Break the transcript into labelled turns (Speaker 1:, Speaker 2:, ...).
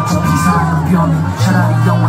Speaker 1: 멈춰 이상한 변 차라리 영